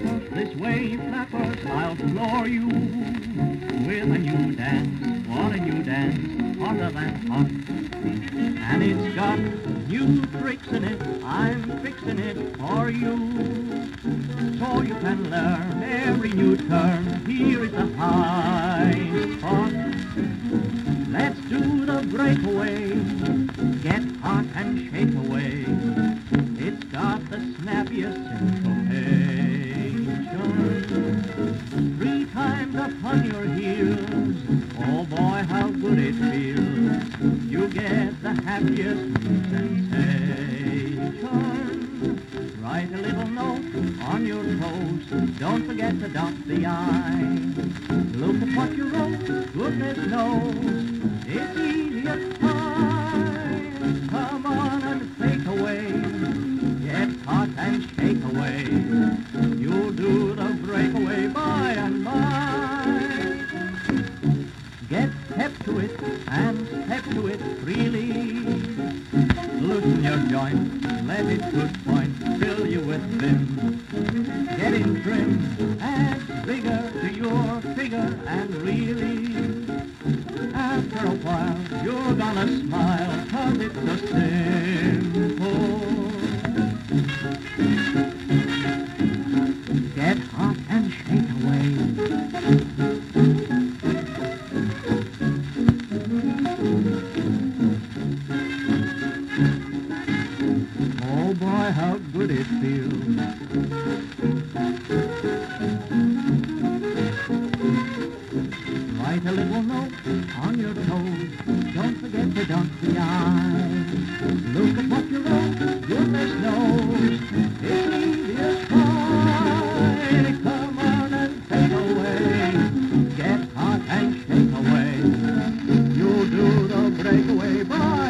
this way, flappers, I'll floor you with a new dance, what a new dance, hotter than hot. And it's got new tricks in it, I'm fixing it for you. So you can learn every new term, here is the high spot. Let's do the breakaway, get hot and shake away. It's got the snappiest happiest sensation. Write a little note on your toast, don't forget to dot the I. Look at what you wrote, goodness knows, it's easy as pie. Come on and fake away, get hot and shake away. You'll do the breakaway by and by. Get step to it and step to it freely. Loosen your joint, let it good point, fill you with vim. Get in trim, add vigor to your figure and really. After a while, you're gonna smile, cause it's. it. Write a little note on your toes. Don't forget to dunk the eye. Look at what you wrote. Goodness knows. Come on and take away. Get hot and shake away. You do the breakaway boy.